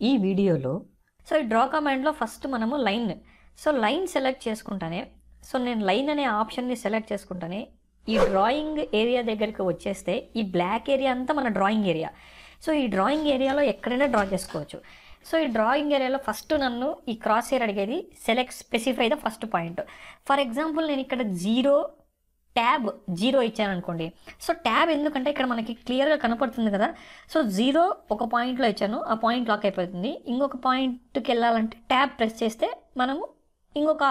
ఈ వీడియోలో సో ఈ డ్రా కమాండ్లో ఫస్ట్ మనము లైన్ సో లైన్ సెలెక్ట్ చేసుకుంటానే సో నేను లైన్ అనే ఆప్షన్ని సెలెక్ట్ చేసుకుంటానే ఈ డ్రాయింగ్ ఏరియా దగ్గరికి వచ్చేస్తే ఈ బ్లాక్ ఏరియా అంతా మన డ్రాయింగ్ ఏరియా సో ఈ డ్రాయింగ్ ఏరియాలో ఎక్కడైనా డ్రా చేసుకోవచ్చు. సో ఈ డ్రాయింగ్ ఏరియాలో ఫస్ట్ నన్ను ఈ క్రాస్ ఏర్ అడిగేది select specify the first point for example నేను ఇక్కడ జీరో ట్యాబ్ జీరో ఇచ్చాను అనుకోండి సో ట్యాబ్ ఎందుకంటే ఇక్కడ మనకి క్లియర్గా కనపడుతుంది కదా. సో జీరో ఒక పాయింట్లో ఇచ్చాను ఆ పాయింట్ లాక్ అయిపోతుంది. ఇంకొక పాయింట్కి వెళ్ళాలంటే ట్యాబ్ ప్రెస్ చేస్తే మనము ఇంకొక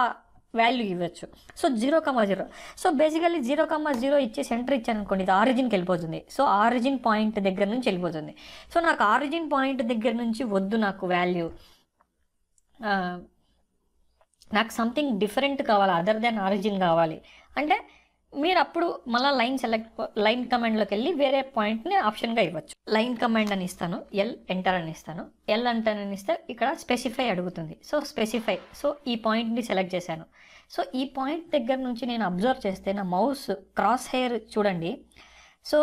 వాల్యూ ఇవ్వచ్చు. So zero comma zero so basically zero comma zero ఇచ్చే సెంటర్ ఇచ్చాను అనుకోండి ఇది ఆరిజిన్కి వెళ్ళిపోతుంది. సో ఆరిజిన్ పాయింట్ దగ్గర నుంచి వెళ్ళిపోతుంది. సో నాకు ఆరిజిన్ పాయింట్ దగ్గర నుంచి వద్దు నాకు వాల్యూ నాకు సంథింగ్ డిఫరెంట్ కావాలి అదర్ దెన్ ఆరిజిన్ కావాలి. అంటే మీరు అప్పుడు మళ్ళీ లైన్ సెలెక్ట్ లైన్ కమాండ్లోకి వెళ్ళి వేరే పాయింట్ని ఆప్షన్గా ఇవ్వచ్చు. లైన్ కమాండ్ అని ఇస్తాను ఎల్ ఎంటర్ అని ఇస్తాను. ఎల్ ఎంటర్ అని ఇస్తే ఇక్కడ స్పెసిఫై అడుగుతుంది. సో స్పెసిఫై సో ఈ పాయింట్ని సెలెక్ట్ చేశాను. సో ఈ పాయింట్ దగ్గర నుంచి నేను అబ్జర్వ్ చేస్తే నా మౌస్ క్రాస్ హెయిర్ చూడండి. సో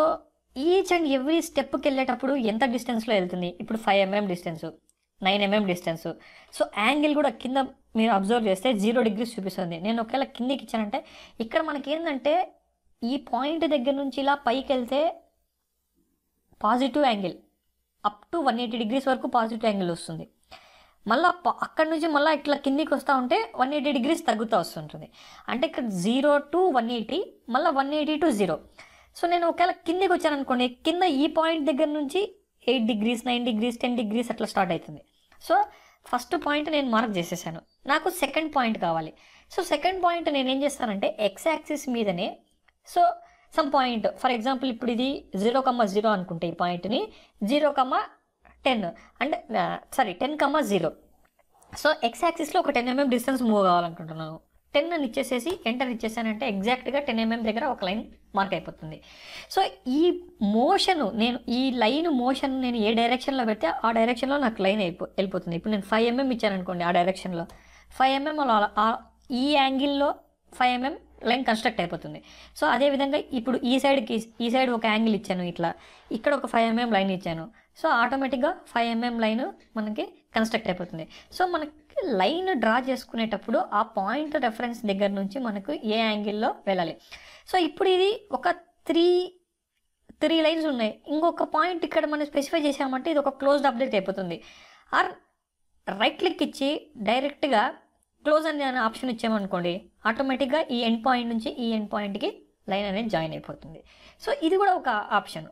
ఈచ్ అండ్ ఎవ్రీ స్టెప్కి వెళ్ళేటప్పుడు ఎంత డిస్టెన్స్లో వెళ్తుంది? ఇప్పుడు five MM distance. Nine MM distance. So angle కూడా కింద మీరు అబ్జర్వ్ చేస్తే జీరో డిగ్రీస్ చూపిస్తుంది. నేను ఒకవేళ కిందికి ఇచ్చానంటే ఇక్కడ మనకి ఏంటంటే ఈ పాయింట్ దగ్గర నుంచి ఇలా పైకి వెళ్తే positive angle. Up to one eighty degrees వరకు పాజిటివ్ యాంగిల్ వస్తుంది. మళ్ళీ అక్కడ నుంచి మళ్ళీ ఇట్లా కిందికి వస్తూ ఉంటే వన్ ఎయిటీ డిగ్రీస్ తగ్గుతూ వస్తుంటుంది. అంటే ఇక్కడ జీరో టు వన్ ఎయిటీ మళ్ళీ one eighty to zero. So నేను ఒకవేళ కిందికి వచ్చాను అనుకోండి కింద ఈ పాయింట్ దగ్గర నుంచి eight degrees nine degrees ten degrees అట్లా స్టార్ట్ అవుతుంది సో ఫస్ట్ పాయింట్ నేను మార్క్ చేసేసాను. నాకు సెకండ్ పాయింట్ కావాలి. సో సెకండ్ పాయింట్ నేను ఏం చేస్తానంటే ఎక్స్ యాక్సిస్ మీదనే so some point for example ఇప్పుడు ఇది జీరో కమ్మ జీరో అనుకుంటే ఈ పాయింట్ని జీరో కమ్మ టెన్ అంటే sorry ten comma zero. So X యాక్సిస్లో ఒక టెన్ ఎంఎం డిస్టెన్స్ మూవ్ కావాలనుకుంటున్నాను. టెన్ అని ఇచ్చేసేసి ఎంటర్ ఇచ్చేసానంటే ఎగ్జాక్ట్గా టెన్ ఎంఎం దగ్గర ఒక లైన్ మార్క్ అయిపోతుంది. సో ఈ మోషన్ నేను ఈ లైన్ మోషన్ నేను ఏ డైరెక్షన్లో పెడితే ఆ డైరెక్షన్లో నాకు లైన్ అయిపో వెళ్ళిపోతుంది. ఇప్పుడు నేను ఫైవ్ ఎంఎం ఇచ్చాను అనుకోండి ఆ డైరెక్షన్లో. ఫైవ్ ఎంఎం ఈ యాంగిల్లో ఫైవ్ ఎంఎం లైన్ కన్స్ట్రక్ట్ అయిపోతుంది. సో అదేవిధంగా ఇప్పుడు ఈ సైడ్కి ఈ సైడ్ ఒక యాంగిల్ ఇచ్చాను ఇట్లా. ఇక్కడ ఒక ఫైవ్ ఎంఎం లైన్ ఇచ్చాను. సో ఆటోమేటిక్గా ఫైవ్ ఎంఎం లైన్ మనకి కన్స్ట్రక్ట్ అయిపోతుంది. సో మనకి లైన్ డ్రా చేసుకునేటప్పుడు ఆ పాయింట్ రెఫరెన్స్ దగ్గర నుంచి మనకు ఏ యాంగిల్లో వెళ్ళాలి? సో ఇప్పుడు ఇది ఒక త్రీ త్రీ లైన్స్ ఉన్నాయి. ఇంకొక పాయింట్ ఇక్కడ మనం స్పెసిఫై చేసామంటే ఇది ఒక క్లోజ్డ్ అప్డేట్ అయిపోతుంది. ఆర్ రైట్ క్లిక్ ఇచ్చి డైరెక్ట్గా క్లోజ్ అనే ఆప్షన్ ఇచ్చామనుకోండి ఆటోమేటిక్గా ఈ ఎండ్ పాయింట్ నుంచి ఈ ఎండ్ పాయింట్కి లైన్ అనేది జాయిన్ అయిపోతుంది. సో ఇది కూడా ఒక ఆప్షన్.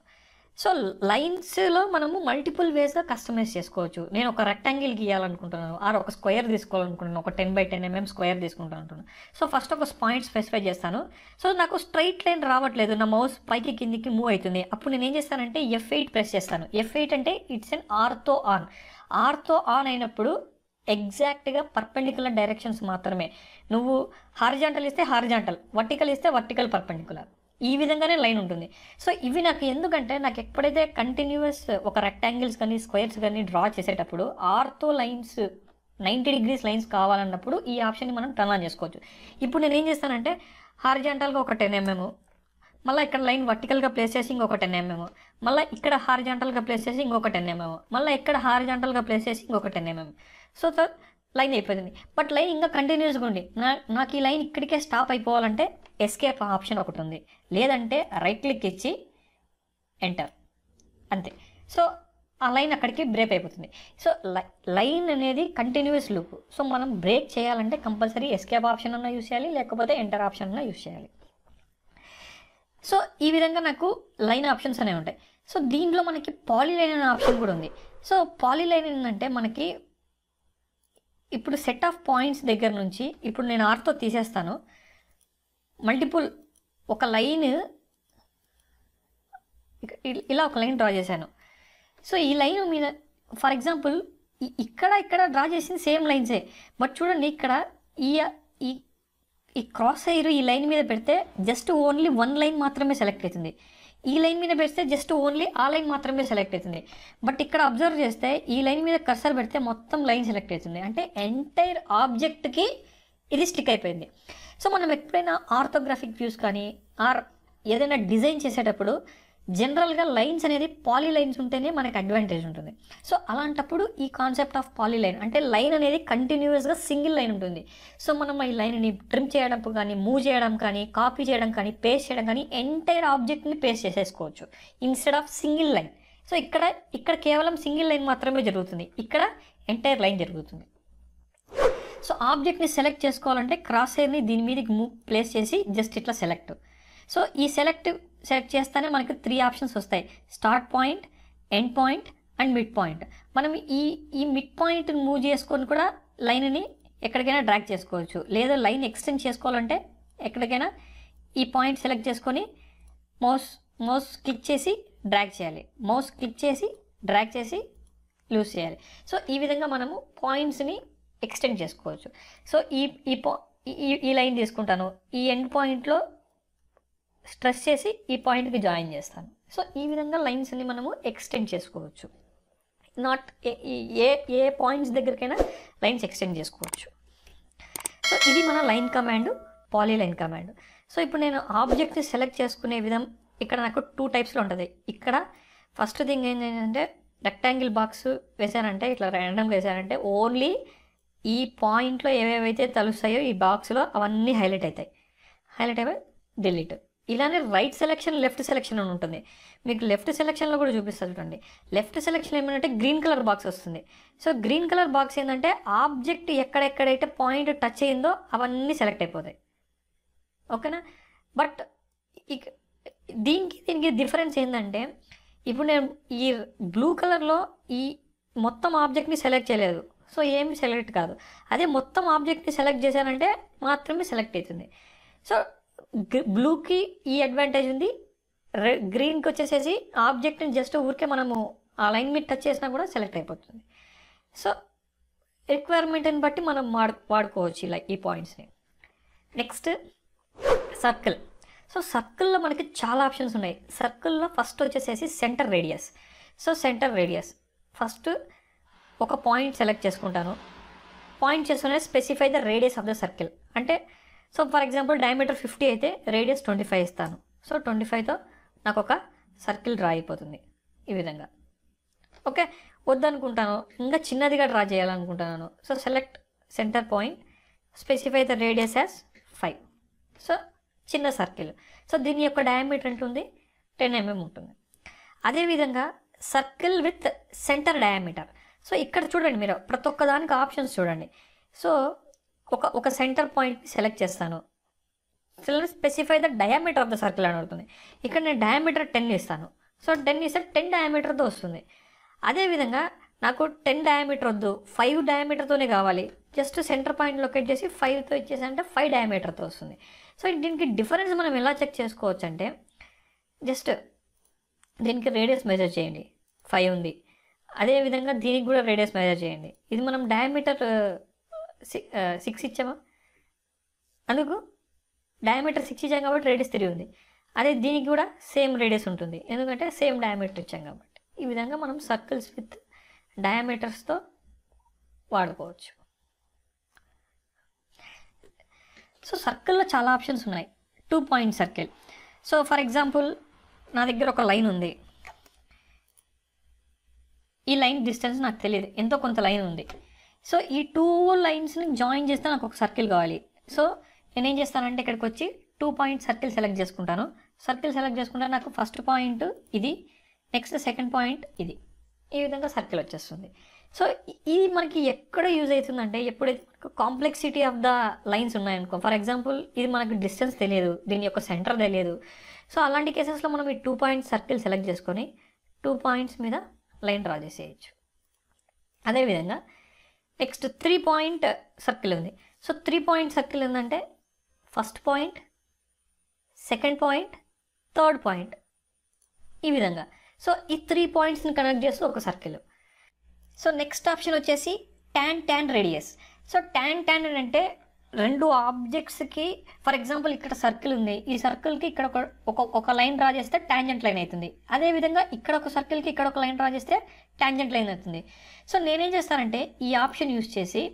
సో లైన్స్లో మనము మల్టిపుల్ వేస్గా కస్టమైజ్ చేసుకోవచ్చు. నేను ఒక రెక్టాంగిల్ గీయాలనుకుంటున్నాను. ఆర్ ఒక స్క్వేర్ తీసుకోవాలనుకుంటున్నాను. ఒక ten by ten MM square తీసుకుంటాను సో ఫస్ట్ ఒక పాయింట్ స్పెసిఫై చేస్తాను. సో నాకు స్ట్రైట్ లైన్ రావట్లేదు. నా మౌస్ పైకి కిందికి మూవ్ అవుతుంది. అప్పుడు నేను ఏం చేస్తానంటే ఎఫ్ ఎయిట్ ప్రెస్ చేస్తాను. ఎఫ్ ఎయిట్ అంటే ఇట్స్ ఎన్ ఆర్తో ఆన్ ఆర్తో ఆన్ అయినప్పుడు ఎగ్జాక్ట్గా పర్పెండికులర్ డైరెక్షన్స్ మాత్రమే. నువ్వు హారిజాంటల్ ఇస్తే హారిజాంటల్ వర్టికల్ ఇస్తే వర్టికల్ పర్పెండికులర్ ఈ విధంగానే లైన్ ఉంటుంది. సో ఇవి నాకు ఎందుకంటే నాకు ఎప్పుడైతే కంటిన్యూస్ ఒక రెక్టాంగిల్స్ కానీ స్క్వేర్స్ కానీ డ్రా చేసేటప్పుడు ortho lines ninety degrees lines కావాలన్నప్పుడు ఈ ఆప్షన్ని మనం టర్న్ ఆన్ చేసుకోవచ్చు. ఇప్పుడు నేను ఏం చేస్తానంటే హార్జాంటల్గా ఒక టెన్ ఎంఎం mm, మళ్ళీ ఇక్కడ లైన్ వర్టికల్గా ప్లేస్ చేసి ఇంకొక టెన్ ఎంఎం mm, మళ్ళీ ఇక్కడ హార్జాంటల్గా ప్లేస్ చేసి ఇంకొక టెన్ ఎంఎం mm, మళ్ళీ ఇక్కడ హార్జాంటల్గా ప్లేస్ చేసి ఇంకొక టెన్ ఎంఎం సో లైన్ అయిపోతుంది బట్ లైన్ ఇంకా కంటిన్యూస్గా ఉండి నా నాకు ఈ లైన్ ఇక్కడికే స్టాప్ అయిపోవాలంటే ఎస్కేప్ ఆప్షన్ ఒకటి ఉంది. లేదంటే రైట్ క్లిక్ ఇచ్చి ఎంటర్ అంతే. సో ఆ లైన్ అక్కడికి బ్రేక్ అయిపోతుంది. సో లైన్ అనేది కంటిన్యూస్ లూప్ సో మనం బ్రేక్ చేయాలంటే కంపల్సరీ ఎస్కేప్ ఆప్షన్ అన్న యూస్ చేయాలి లేకపోతే ఎంటర్ ఆప్షన్ అన్న యూస్ చేయాలి. సో ఈ విధంగా నాకు లైన్ ఆప్షన్స్ అనేవి ఉంటాయి. సో దీంట్లో మనకి పాలీలైన్ అనే ఆప్షన్ కూడా ఉంది. సో పాలీలైన్ ఏంటంటే మనకి ఇప్పుడు సెట్ ఆఫ్ పాయింట్స్ దగ్గర నుంచి ఇప్పుడు నేను ఆర్తో తీసేస్తాను. మల్టిపుల్ ఒక లైన్ ఇలా ఒక లైన్ డ్రా చేశాను. సో ఈ లైన్ మీద ఫర్ ఎగ్జాంపుల్ ఇక్కడ ఇక్కడ డ్రా చేసింది సేమ్ లైన్సే. బట్ చూడండి ఇక్కడ ఈ ఈ ఈ క్రాస్ అయ్యారు ఈ లైన్ మీద పెడితే జస్ట్ ఓన్లీ వన్ లైన్ మాత్రమే సెలెక్ట్ అవుతుంది. ఈ లైన్ మీద పెడితే జస్ట్ ఓన్లీ ఆ లైన్ మాత్రమే సెలెక్ట్ అవుతుంది. బట్ ఇక్కడ అబ్జర్వ్ చేస్తే ఈ లైన్ మీద కర్సర్ పెడితే మొత్తం లైన్ సెలెక్ట్ అవుతుంది. అంటే ఎంటైర్ ఆబ్జెక్ట్కి ఇది స్టిక్ అయిపోయింది. సో మనం ఎప్పుడైనా ఆర్థోగ్రాఫిక్ వ్యూస్ కానీ ఆర్ ఏదైనా డిజైన్ చేసేటప్పుడు జనరల్గా లైన్స్ అనేది పాలీ లైన్స్ ఉంటేనే మనకి అడ్వాంటేజ్ ఉంటుంది. సో అలాంటప్పుడు ఈ కాన్సెప్ట్ ఆఫ్ పాలీ లైన్ అంటే లైన్ అనేది కంటిన్యూస్గా సింగిల్ లైన్ ఉంటుంది. సో మనం ఈ లైన్ని ట్రిమ్ చేయడం కానీ మూవ్ చేయడం కానీ కాపీ చేయడం కానీ పేస్ట్ చేయడం కానీ ఎంటైర్ ఆబ్జెక్ట్ని పేస్ట్ చేసేసుకోవచ్చు instead of single line. So ఇక్కడ ఇక్కడ కేవలం సింగిల్ లైన్ మాత్రమే జరుగుతుంది. ఇక్కడ ఎంటైర్ లైన్ జరుగుతుంది. సో ఆబ్జెక్ట్ని సెలెక్ట్ చేసుకోవాలంటే క్రాస్ హెయిర్ని దీని మీదకి మూవ్ ప్లేస్ చేసి జస్ట్ ఇట్లా సెలెక్ట్. సో ఈ సెలెక్ట్ సెలెక్ట్ చేస్తేనే మనకి త్రీ ఆప్షన్స్ వస్తాయి. Start point end point and mid point. మనం ఈ ఈ మిడ్ పాయింట్ని మూవ్ చేసుకొని కూడా లైన్ని ఎక్కడికైనా డ్రాగ్ చేసుకోవచ్చు. లేదా లైన్ ఎక్స్టెండ్ చేసుకోవాలంటే ఎక్కడికైనా ఈ పాయింట్ సెలెక్ట్ చేసుకొని మౌస్ మౌస్ క్లిక్ చేసి డ్రాగ్ చేయాలి. మౌస్ క్లిక్ చేసి డ్రాగ్ చేసి లూజ్ చేయాలి. సో ఈ విధంగా మనము పాయింట్స్ని ఎక్స్టెండ్ చేసుకోవచ్చు. సో ఈ ఈ పా ఈ ఈ లైన్ తీసుకుంటాను. ఈ ఎండ్ పాయింట్లో స్ట్రెస్ చేసి ఈ పాయింట్కి జాయిన్ చేస్తాను. సో ఈ విధంగా లైన్స్ని మనము ఎక్స్టెండ్ చేసుకోవచ్చు. నాట్ ఏ ఏ పాయింట్స్ దగ్గరికైనా లైన్స్ ఎక్స్టెండ్ చేసుకోవచ్చు. సో ఇది మన line command poly line command so ఇప్పుడు నేను ఆబ్జెక్ట్ని సెలెక్ట్ చేసుకునే విధం ఇక్కడ నాకు టూ టైప్స్లో ఉంటుంది. ఇక్కడ ఫస్ట్ థింగ్ ఏంటంటే రెక్టాంగిల్ బాక్స్ వేసానంటే ఇట్లా ర్యాండమ్గా వేశానంటే ఓన్లీ ఈ పాయింట్లో ఏవేవైతే తలుస్తాయో ఈ బాక్స్లో అవన్నీ హైలైట్ అవుతాయి హైలైట్ అయిపోయి డిలీట్. ఇలానే రైట్ సెలెక్షన్ లెఫ్ట్ సెలెక్షన్ అని ఉంటుంది. మీకు లెఫ్ట్ సెలెక్షన్లో కూడా చూపిస్తారు చూడండి. లెఫ్ట్ సెలెక్షన్ ఏమంటే గ్రీన్ కలర్ బాక్స్ వస్తుంది. సో గ్రీన్ కలర్ బాక్స్ ఏంటంటే ఆబ్జెక్ట్ ఎక్కడెక్కడైతే పాయింట్ టచ్ అయిందో అవన్నీ సెలెక్ట్ అయిపోతాయి. ఓకేనా? బట్ దీనికి దీనికి డిఫరెన్స్ ఏంటంటే ఇప్పుడు నేను ఈ బ్లూ కలర్లో ఈ మొత్తం ఆబ్జెక్ట్ని సెలెక్ట్ చేయలేదు. సో ఏమి సెలెక్ట్ కాదు. అదే మొత్తం ఆబ్జెక్ట్ని సెలెక్ట్ చేశానంటే మాత్రమే సెలెక్ట్ అవుతుంది. సో బ్లూకి ఈ అడ్వాంటేజ్ ఉంది. రె- గ్రీన్కి వచ్చేసేసి ఆబ్జెక్ట్ని జస్ట్ ఊరికే మనము ఆ లైన్ మీద టచ్ చేసినా కూడా సెలెక్ట్ అయిపోతుంది. సో రిక్వైర్మెంట్ని బట్టి మనం వాడు వాడుకోవచ్చు ఇలా ఈ పాయింట్స్ని. Next circle. సో సర్కిల్లో మనకి చాలా ఆప్షన్స్ ఉన్నాయి. సర్కిల్లో ఫస్ట్ వచ్చేసేసి centre radius. So centre radius. First ఒక పాయింట్ సెలెక్ట్ చేసుకుంటాను. పాయింట్ చేసుకునే specify the radius of the circle అంటే so for example diameter fifty అయితే రేడియస్ ట్వంటీ ఫైవ్ ఇస్తాను. సో ట్వంటీ ఫైవ్తో నాకు ఒక సర్కిల్ డ్రా అయిపోతుంది ఈ విధంగా. ఓకే? వద్దనుకుంటాను. ఇంకా చిన్నదిగా డ్రా చేయాలనుకుంటున్నాను. So select centre point specify the radius as five so చిన్న సర్కిల్ సో దీని యొక్క డయామీటర్ ఉంటుంది ఉంది టెన్ ఎంఎం ఉంటుంది. అదేవిధంగా circle with centre diameter so ఇక్కడ చూడండి మీరు ప్రతి ఒక్క దానికి ఆప్షన్స్ చూడండి. సో ఒక ఒక సెంటర్ పాయింట్ సెలెక్ట్ చేస్తాను. Specify the diameter of the circle అని అడుగుతుంది ఇక్కడ నేను డయామీటర్ టెన్ ఇస్తాను. సో టెన్ ఇస్తే టెన్ డయామీటర్తో వస్తుంది. అదేవిధంగా నాకు టెన్ డయామీటర్ వద్దు ఫైవ్ డయామీటర్తోనే కావాలి. జస్ట్ సెంటర్ పాయింట్ లొకేట్ చేసి ఫైవ్తో ఇచ్చేసంటే ఫైవ్ డయామీటర్తో వస్తుంది. సో దీనికి డిఫరెన్స్ మనం ఎలా చెక్ చేసుకోవచ్చు అంటే జస్ట్ దీనికి రేడియస్ మెజర్ చేయండి. ఫైవ్ ఉంది. అదేవిధంగా దీనికి కూడా రేడియస్ మెజర్ చేయండి. ఇది మనం డయామీటర్ సిక్స్ uh, uh, ఇచ్చామా? అందుకు డయామీటర్ సిక్స్ ఇచ్చాం కాబట్టి రేడియస్ త్రీ ఉంది. అదే దీనికి కూడా సేమ్ రేడియస్ ఉంటుంది. ఎందుకంటే సేమ్ డయామీటర్ ఇచ్చాం కాబట్టి. ఈ విధంగా మనం సర్కిల్స్ విత్ డయామీటర్స్తో వాడుకోవచ్చు. సో సర్కిల్లో చాలా ఆప్షన్స్ ఉన్నాయి. Two point circle so for example నా దగ్గర ఒక లైన్ ఉంది. ఈ లైన్ డిస్టెన్స్ నాకు తెలియదు. ఎంతో కొంత లైన్ ఉంది. సో ఈ టూ లైన్స్ని జాయిన్ చేస్తే నాకు ఒక సర్కిల్ కావాలి. సో నేనేం చేస్తానంటే ఇక్కడికి వచ్చి టూ పాయింట్ సర్కిల్ సెలెక్ట్ చేసుకుంటాను. సర్కిల్ సెలెక్ట్ చేసుకుంటే నాకు ఫస్ట్ పాయింట్ ఇది నెక్స్ట్ సెకండ్ పాయింట్ ఇది. ఈ విధంగా సర్కిల్ వచ్చేస్తుంది. సో ఇది మనకి ఎక్కడ యూజ్ అవుతుందంటే ఎప్పుడైతే కాంప్లెక్సిటీ ఆఫ్ ద లైన్స్ ఉన్నాయనుకో ఫర్ ఎగ్జాంపుల్ ఇది మనకు డిస్టెన్స్ తెలియదు దీని యొక్క సెంటర్ తెలియదు. సో అలాంటి కేసెస్లో మనం ఈ టూ పాయింట్స్ సర్కిల్ సెలెక్ట్ చేసుకొని టూ పాయింట్స్ మీద లైన్ డ్రా చేసేయచ్చు. అదేవిధంగా నెక్స్ట్ త్రీ పాయింట్ సర్కిల్ ఉంది. సో త్రీ పాయింట్ సర్కిల్ ఏంటంటే first point second point third point ఈ విధంగా. సో ఈ త్రీ పాయింట్స్ని కనెక్ట్ చేస్తూ ఒక సర్కిల్ సో నెక్స్ట్ ఆప్షన్ వచ్చేసి tan tan radius so tan tan అంటే రెండు ఆబ్జెక్ట్స్కి ఫర్ ఎగ్జాంపుల్ ఇక్కడ సర్కిల్ ఉంది. ఈ సర్కిల్కి ఇక్కడ ఒక ఒక లైన్ డ్రా చేస్తే ట్యాంజెంట్ లైన్ అవుతుంది. అదేవిధంగా ఇక్కడ ఒక సర్కిల్కి ఇక్కడ ఒక లైన్ డ్రా చేస్తే ట్యాంజెంట్ లైన్ అవుతుంది. సో నేనేం చేస్తానంటే ఈ ఆప్షన్ యూస్ చేసి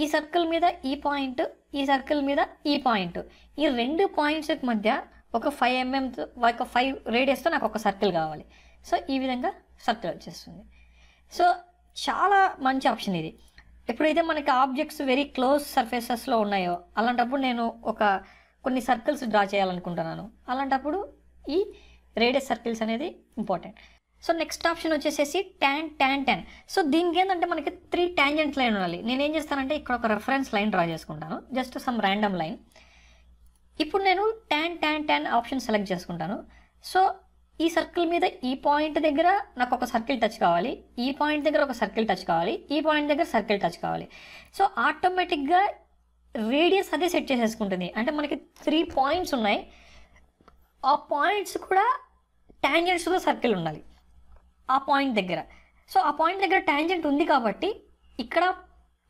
ఈ సర్కిల్ మీద ఈ పాయింట్ ఈ సర్కిల్ మీద ఈ పాయింట్ ఈ రెండు పాయింట్స్కి మధ్య ఒక ఫైవ్ ఎంఎంతో mm ఒక ఫైవ్ రేడియస్తో నాకు ఒక సర్కిల్ కావాలి. సో ఈ విధంగా సర్కిల్ వచ్చేస్తుంది. సో చాలా మంచి ఆప్షన్ ఇది. ఎప్పుడైతే మనకి ఆబ్జెక్ట్స్ వెరీ క్లోజ్ సర్ఫేసెస్లో ఉన్నాయో అలాంటప్పుడు నేను ఒక కొన్ని సర్కిల్స్ డ్రా చేయాలనుకుంటున్నాను. అలాంటప్పుడు ఈ రేడియస్ సర్కిల్స్ అనేది ఇంపార్టెంట్ సో నెక్స్ట్ ఆప్షన్ వచ్చేసేసి ట్యాన్ ట్యాన్ ట్యాన్ సో దీనికి ఏంటంటే మనకి త్రీ ట్యాంజెంట్ లైన్ ఉండాలి. నేను ఏం చేస్తానంటే ఇక్కడ ఒక రెఫరెన్స్ లైన్ డ్రా చేసుకుంటాను. జస్ట్ సమ్ ర్యాండమ్ లైన్ ఇప్పుడు నేను tan tan tan option select చేసుకుంటాను. సో ఈ సర్కిల్ మీద ఈ పాయింట్ దగ్గర నాకు ఒక సర్కిల్ టచ్ కావాలి ఈ పాయింట్ దగ్గర ఒక సర్కిల్ టచ్ కావాలి ఈ పాయింట్ దగ్గర సర్కిల్ టచ్ కావాలి. సో ఆటోమేటిక్గా రేడియస్ అదే సెట్ చేసేసుకుంటుంది. అంటే మనకి త్రీ పాయింట్స్ ఉన్నాయి. ఆ పాయింట్స్ కూడా ట్యాంజెంట్స్తో సర్కిల్ ఉండాలి. ఆ పాయింట్ దగ్గర. సో ఆ పాయింట్ దగ్గర ట్యాంజెంట్ ఉంది కాబట్టి ఇక్కడ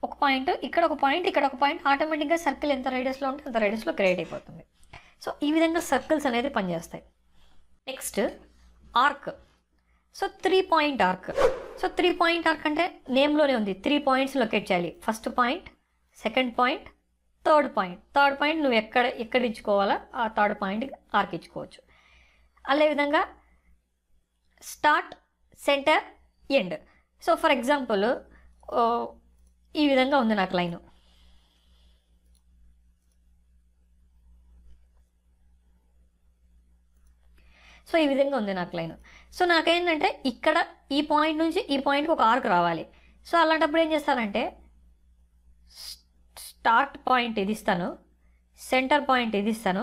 ఒక పాయింట్ ఇక్కడ ఒక పాయింట్ ఇక్కడ ఒక పాయింట్ ఆటోమేటిక్గా సర్కిల్ ఎంత రేడియస్లో ఉంటే అంత రేడియస్లో క్రియేట్ అయిపోతుంది. సో ఈ విధంగా సర్కిల్స్ అనేది పనిచేస్తాయి. Next arc so three point arc so three point arc అంటే నేమ్లోనే ఉంది. త్రీ పాయింట్స్ లొకేట్ చేయాలి. First point second point third point third point నువ్వు ఎక్కడ ఎక్కడ ఇచ్చుకోవాలా? ఆ థర్డ్ పాయింట్ ఆర్క్ ఇచ్చుకోవచ్చు. అదేవిధంగా start centre end so for example ఈ విధంగా ఉంది నాకు లైను. సో ఈ విధంగా ఉంది నాకు లైన్. సో నాకేంటంటే ఇక్కడ ఈ పాయింట్ నుంచి ఈ పాయింట్కి ఒక ఆర్క్ రావాలి. సో అలాంటప్పుడు ఏం చేస్తానంటే స్టార్ట్ పాయింట్ ఇది ఇస్తాను సెంటర్ పాయింట్ ఇది ఇస్తాను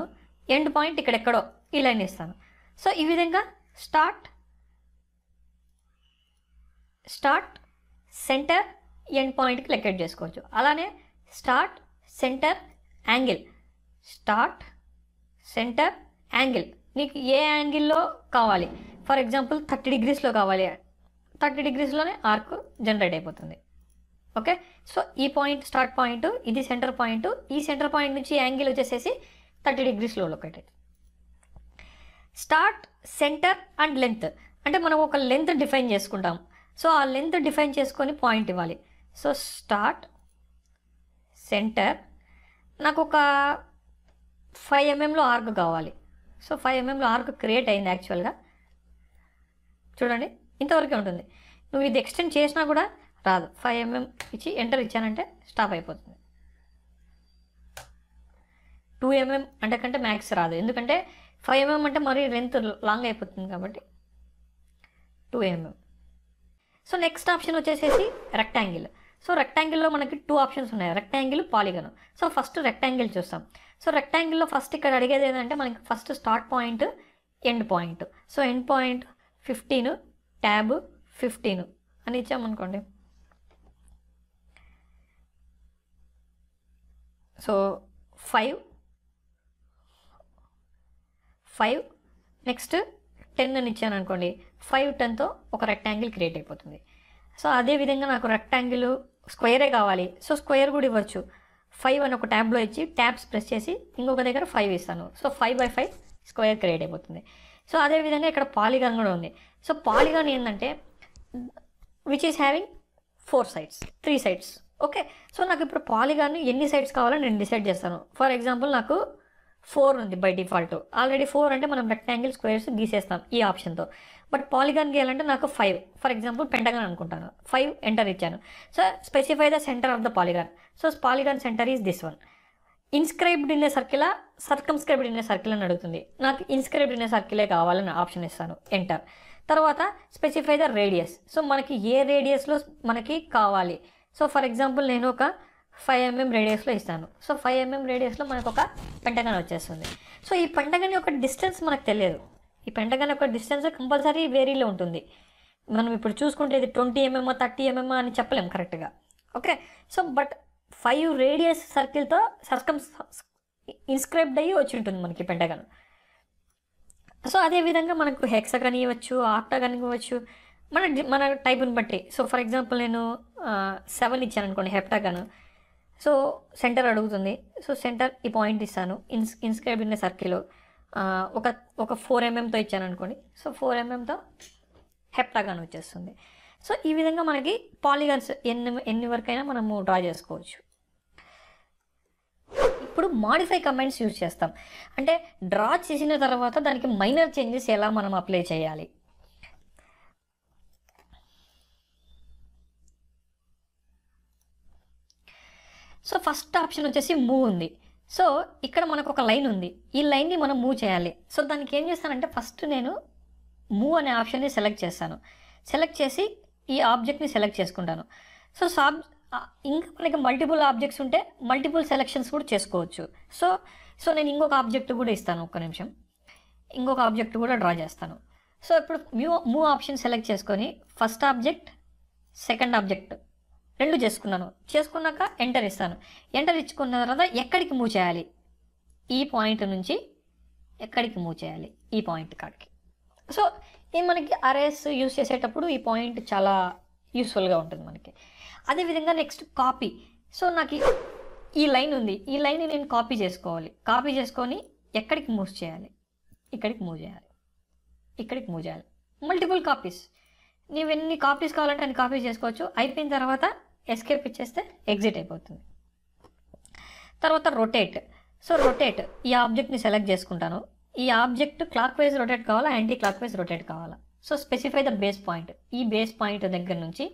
ఎండ్ పాయింట్ ఇక్కడెక్కడో ఈ లైన్ ఇస్తాను సో ఈ విధంగా స్టార్ట్ స్టార్ట్ సెంటర్ ఎండ్ పాయింట్కి లెక్కెట్ చేసుకోవచ్చు. అలానే start centre angle. Start centre angle. నీకు ఏ యాంగిల్లో కావాలి? ఫర్ ఎగ్జాంపుల్ థర్టీ డిగ్రీస్లో కావాలి. థర్టీ డిగ్రీస్లోనే ఆర్క్ జనరేట్ అయిపోతుంది. ఓకే? సో ఈ పాయింట్ స్టార్ట్ పాయింట్ ఇది సెంటర్ పాయింట్. ఈ సెంటర్ పాయింట్ నుంచి యాంగిల్ వచ్చేసేసి thirty డిగ్రీస్లో located. Start centre and length అంటే మనం ఒక లెంత్ డిఫైన్ చేసుకుంటాం. సో ఆ లెంత్ డిఫైన్ చేసుకొని పాయింట్ ఇవ్వాలి. So start centre. నాకు ఒక ఫైవ్ ఎంఎంలో ఆర్క్ కావాలి. సో ఫైవ్ ఎంఎంలో ఆర్క్ క్రియేట్ అయింది యాక్చువల్గా చూడండి ఇంతవరకే ఉంటుంది. నువ్వు ఇది ఎక్స్టెండ్ చేసినా కూడా రాదు. ఫైవ్ ఎంఎం ఇచ్చి ఎంటర్ ఇచ్చానంటే స్టాప్ అయిపోతుంది. టూ ఎంఎం అంటే కంటే మ్యాక్స్ రాదు. ఎందుకంటే ఫైవ్ ఎంఎం అంటే మరీ లెంత్ లాంగ్ అయిపోతుంది కాబట్టి two mm so next option వచ్చేసేసి రెక్టాంగిల్ సో రెక్టాంగిల్లో మనకి టూ ఆప్షన్స్ ఉన్నాయి. Rectangle polygon so first rectangle చూస్తాం. సో రెక్టాంగిల్లో ఫస్ట్ ఇక్కడ అడిగేది ఏంటంటే మనకి first start point end point so end point fifteen tab fifteen అని ఇచ్చామనుకోండి so five five next ten అని ఇచ్చాను అనుకోండి. ఫైవ్ టెన్తో ఒక రెక్టాంగిల్ క్రియేట్ అయిపోతుంది. సో అదే విధంగా నాకు రెక్టాంగిల్ స్క్వేరే కావాలి. సో స్క్వేర్ కూడా ఇవ్వచ్చు. ఫైవ్ అని ఒక ట్యాబ్లో ఇచ్చి ట్యాబ్స్ ప్రెస్ చేసి ఇంకొక దగ్గర ఫైవ్ ఇస్తాను. So five by five square create అయిపోతుంది. సో అదే విధంగా ఇక్కడ పాలిగాన్ కూడా ఉంది. సో పాలిగాన్ ఏంటంటే which is having four sides three sides okay so నాకు ఇప్పుడు పాలిగాన్ ఎన్ని సైడ్స్ కావాలో నేను డిసైడ్ చేస్తాను. ఫర్ ఎగ్జాంపుల్ నాకు ఫోర్ ఉంది బై డిఫాల్ట్. ఆల్రెడీ ఫోర్ అంటే మనం రెక్టాంగిల్ స్క్వేర్స్ గీసేస్తాం ఈ ఆప్షన్తో బట్ పాలిగాన్ గీయాలంటే నాకు ఫైవ్ ఫర్ ఎగ్జాంపుల్ పెంటగాన్ అనుకుంటాను. ఫైవ్ ఎంటర్ ఇచ్చాను. So specify the centre of the polygon so polygon centre is this one inscribed in a సర్కిలా circumscribed in a circle అని అడుగుతుంది. నాకు ఇన్స్క్రైబ్డ్ ఇన్ ఏ సర్కిలే కావాలని option ఇస్తాను. Enter తర్వాత స్పెసిఫై ద రేడియస్ సో మనకి ఏ రేడియస్లో మనకి కావాలి? సో ఫర్ ఎగ్జాంపుల్ నేను ఒక ఫైవ్ ఎంఎం రేడియస్లో ఇస్తాను. సో ఫైవ్ ఎంఎం రేడియస్లో మనకు ఒక పెంటగన్ వచ్చేస్తుంది. సో ఈ పెంటగన్ యొక్క డిస్టెన్స్ మనకు తెలియదు. ఈ పెంటగన్ యొక్క డిస్టెన్స్ కంపల్సరీ వేరీలో ఉంటుంది. మనం ఇప్పుడు చూసుకుంటే ఇది ట్వంటీ ఎంఎం థర్టీ ఎంఎం అని చెప్పలేం కరెక్ట్గా okay so but five radius సర్కిల్తో circum inscribed అయ్యి వచ్చి ఉంటుంది మనకి పెంటగన్ సో అదే విధంగా మనకు హెక్సగన్ ఇవ్వచ్చు ఆక్టగన్ ఇవ్వచ్చు. మన మన టైప్ని బట్టి. సో ఫర్ ఎగ్జాంపుల్ నేను సెవెన్ ఇచ్చాను అనుకోండి హెప్టాగాను సో సెంటర్ అడుగుతుంది. సో సెంటర్ ఈ పాయింట్ ఇస్తాను. ఇన్స్ ఇన్స్క్రైబ్ ఇన్ సర్కిల్. ఒక ఒక ఫోర్ ఎంఎంతో ఇచ్చాను అనుకోండి. సో ఫోర్ ఎంఎంతో హెప్టాగాన్ వచ్చేస్తుంది. సో ఈ విధంగా మనకి పాలిగాన్స్ ఎన్ని ఎన్ని వరకైనా మనము డ్రా చేసుకోవచ్చు. ఇప్పుడు మాడిఫై కమెంట్స్ యూజ్ చేస్తాం. అంటే డ్రా చేసిన తర్వాత దానికి మైనర్ చేంజెస్ ఎలా మనం అప్లై చేయాలి? సో ఫస్ట్ ఆప్షన్ వచ్చేసి మూవ్ ఉంది. సో ఇక్కడ మనకు ఒక లైన్ ఉంది. ఈ లైన్ని మనం మూవ్ చేయాలి. సో దానికి ఏం చేస్తానంటే ఫస్ట్ నేను మూవ్ అనే ఆప్షన్ని సెలెక్ట్ చేస్తాను. సెలెక్ట్ చేసి ఈ ఆబ్జెక్ట్ని సెలెక్ట్ చేసుకుంటాను. సో సాబ్ ఇంకా మనకి మల్టిపుల్ ఆబ్జెక్ట్స్ ఉంటే మల్టిపుల్ సెలెక్షన్స్ కూడా చేసుకోవచ్చు. సో సో నేను ఇంకొక ఆబ్జెక్ట్ కూడా ఇస్తాను ఒక్క నిమిషం. ఇంకొక ఆబ్జెక్ట్ కూడా డ్రా చేస్తాను. సో ఇప్పుడు మ్యూ మూవ్ ఆప్షన్ సెలెక్ట్ చేసుకొని ఫస్ట్ ఆబ్జెక్ట్ సెకండ్ ఆబ్జెక్ట్ రెండు చేసుకున్నాను. చేసుకున్నాక ఎంటర్ ఇస్తాను. ఎంటర్ ఇచ్చుకున్న తర్వాత ఎక్కడికి మూవ్ చేయాలి? ఈ పాయింట్ నుంచి ఎక్కడికి మూవ్ చేయాలి? ఈ పాయింట్ కాడికి. సో ఇది మనకి అరేస్ యూస్ చేసేటప్పుడు ఈ పాయింట్ చాలా యూస్ఫుల్గా ఉంటుంది మనకి. అదేవిధంగా నెక్స్ట్ కాపీ సో నాకు ఈ- లైన్ ఉంది. ఈ లైన్ నేను కాపీ చేసుకోవాలి. కాపీ చేసుకొని ఎక్కడికి మూవ్ చేయాలి? ఇక్కడికి మూవ్ చేయాలి. ఇక్కడికి మూవ్ చేయాలి. మల్టిపుల్ కాపీస్ నీవెన్ని కాపీస్ కావాలంటే అన్ని కాపీ చేసుకోవచ్చు. అయిపోయిన తర్వాత ఎస్కేప్ ఇచ్చేస్తే ఎగ్జిట్ అయిపోతుంది. తర్వాత రొటేట్ సో రొటేట్ ఈ ఆబ్జెక్ట్ని సెలెక్ట్ చేసుకుంటాను. ఈ ఆబ్జెక్ట్ క్లాక్ వైజ్ రొటేట్ కావాలా? యాంటీ క్లాక్ వైజ్ రొటేట్ కావాలా? So specify the base point ఈ బేస్ పాయింట్ దగ్గర నుంచి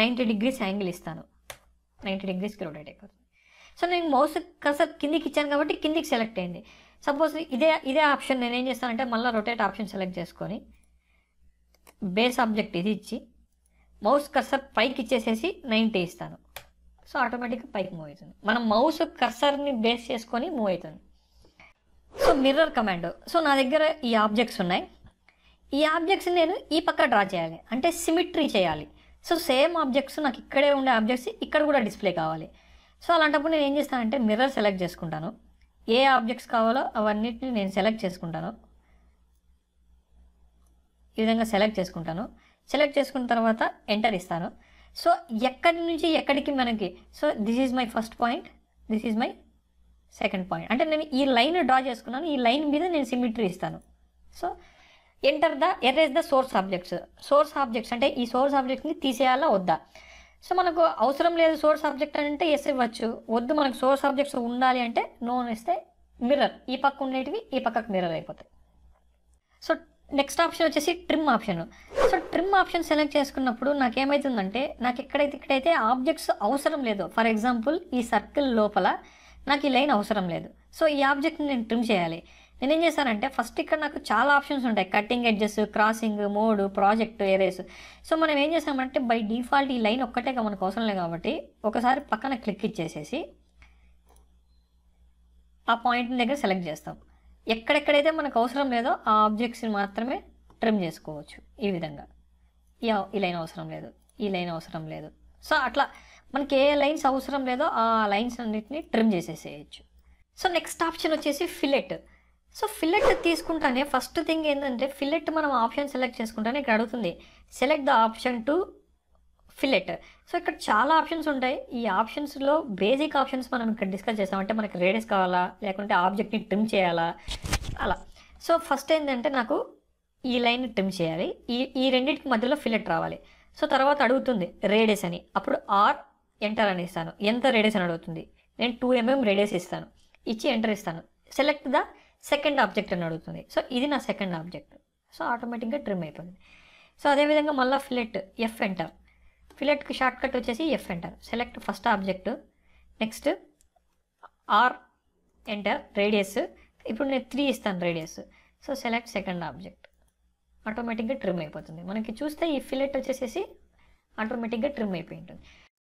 నైంటీ డిగ్రీస్ యాంగిల్ ఇస్తాను. నైంటీ డిగ్రీస్కి రొటేట్ అయిపోతుంది. సో నేను మౌస్ కసర్ కిందికి ఇచ్చాను కాబట్టి కిందికి సెలెక్ట్ అయింది. సపోజ్ ఇదే ఇదే ఆప్షన్ నేను ఏం చేస్తానంటే మళ్ళీ రొటేట్ ఆప్షన్ సెలెక్ట్ చేసుకొని బేస్ ఆబ్జెక్ట్ ఇది ఇచ్చి మౌస్ కర్సర్ పైకి ఇచ్చేసేసి నైంటీ ఇస్తాను. సో ఆటోమేటిక్గా పైకి మూవ్ అవుతుంది. మనం మౌస్ కర్సర్ని బేస్ చేసుకొని మూవ్ అవుతుంది. So mirror command. సో నా దగ్గర ఈ ఆబ్జెక్ట్స్ ఉన్నాయి. ఈ ఆబ్జెక్ట్స్ నేను ఈ పక్క డ్రా చేయాలి. అంటే సిమిట్రీ చేయాలి. సో సేమ్ ఆబ్జెక్ట్స్ నాకు ఇక్కడే ఉండే ఆబ్జెక్ట్స్ ఇక్కడ కూడా డిస్ప్లే కావాలి. సో అలాంటప్పుడు నేను ఏం చేస్తానంటే మిర్రర్ సెలెక్ట్ చేసుకుంటాను. ఏ ఆబ్జెక్ట్స్ కావాలో అవన్నిటిని నేను సెలెక్ట్ చేసుకుంటాను. ఈ విధంగా సెలెక్ట్ చేసుకుంటాను. సెలెక్ట్ చేసుకున్న తర్వాత ఎంటర్ ఇస్తాను. సో ఎక్కడి నుంచి ఎక్కడికి మనకి so this is my first point this is my second point అంటే నేను ఈ లైన్ డ్రా చేసుకున్నాను ఈ లైన్ మీద నేను సిమిట్రీ ఇస్తాను. So enter the erase the source objects source objects అంటే ఈ సోర్స్ ఆబ్జెక్ట్ని తీసేయాలా వద్దా? సో మనకు అవసరం లేదు సోర్స్ ఆబ్జెక్ట్ అంటే ఎస్ ఇవ్వచ్చు. వద్దు మనకు సోర్స్ ఆబ్జెక్ట్స్ ఉండాలి అంటే నోన్ ఇస్తే మిర్రర్ ఈ పక్క ఉండేటివి ఈ పక్కకు మిర్రర్ అయిపోతాయి. సో నెక్స్ట్ ఆప్షన్ వచ్చేసి trim option so trim option select చేసుకున్నప్పుడు నాకు ఏమవుతుందంటే నాకు ఎక్కడైతే ఇక్కడైతే ఆబ్జెక్ట్స్ అవసరం లేదు. ఫర్ ఎగ్జాంపుల్ ఈ సర్కిల్ లోపల నాకు ఈ లైన్ అవసరం లేదు. సో ఈ ఆబ్జెక్ట్ని నేను ట్రిమ్ చేయాలి. నేను ఏం చేశానంటే ఫస్ట్ ఇక్కడ నాకు చాలా ఆప్షన్స్ ఉంటాయి. Cutting edges crossing mode project erase so మనం ఏం చేసామంటే బై డిఫాల్ట్ ఈ లైన్ ఒక్కటే మనకు అవసరం లేదు కాబట్టి ఒకసారి పక్కన క్లిక్ ఇచ్చేసేసి ఆ పాయింట్ దగ్గర సెలెక్ట్ చేస్తాం. ఎక్కడెక్కడైతే మనకు అవసరం లేదో ఆ ఆబ్జెక్ట్స్ని మాత్రమే ట్రిమ్ చేసుకోవచ్చు ఈ విధంగా. ఈ ఈ లైన్ అవసరం లేదు ఈ లైన్ అవసరం లేదు. సో అట్లా మనకి ఏ లైన్స్ అవసరం లేదో ఆ లైన్స్ అన్నిటిని ట్రిమ్ చేసేసేయచ్చు. సో నెక్స్ట్ ఆప్షన్ వచ్చేసి ఫిల్లెట్. సో ఫిల్లెట్ తీసుకుంటానే ఫస్ట్ థింగ్ ఏంటంటే ఫిల్లెట్ మనం ఆప్షన్ సెలెక్ట్ చేసుకుంటానే ఇక్కడ అడుగుతుంది. Select the option to fillet. So ఇక్కడ చాలా ఆప్షన్స్ ఉంటాయి. ఈ ఆప్షన్స్లో బేసిక్ ఆప్షన్స్ మనం ఇక్కడ డిస్కస్ చేస్తాం. అంటే మనకి రేడియస్ కావాలా? లేకుంటే ఆబ్జెక్ట్ని ట్రిమ్ చేయాలా? అలా. సో ఫస్ట్ ఏంటంటే నాకు ఈ లైన్ ట్రిమ్ చేయాలి. ఈ ఈ రెండింటికి మధ్యలో ఫిల్లెట్ రావాలి. సో తర్వాత అడుగుతుంది రేడియస్ అని. అప్పుడు ఆర్ ఎంటర్ అని ఇస్తాను. ఎంత రేడియస్ అని అడుగుతుంది? నేను టూ ఎంఎం రేడియస్ ఇస్తాను. ఇచ్చి ఎంటర్ ఇస్తాను. సెలెక్ట్ ద సెకండ్ ఆబ్జెక్ట్ అని అడుగుతుంది. సో ఇది నా సెకండ్ ఆబ్జెక్ట్. సో ఆటోమేటిక్గా ట్రిమ్ అయిపోయింది. సో అదేవిధంగా మళ్ళీ ఫిలెట్ ఎఫ్ ఎంటర్. ఫిలెట్కి షార్ట్ కట్ వచ్చేసి F enter select first object next R enter radius ఇప్పుడు నేను త్రీ ఇస్తాను radius so select second object ఆటోమేటిక్గా ట్రిమ్ అయిపోతుంది. మనకి చూస్తే ఈ ఫిలెట్ వచ్చేసేసి ఆటోమేటిక్గా ట్రిమ్ అయిపోయి ఉంటుంది.